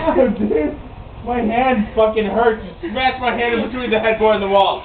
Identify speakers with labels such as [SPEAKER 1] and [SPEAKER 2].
[SPEAKER 1] Ow, dude. My hand fucking hurts. Smash my hand in between the headboard and the wall.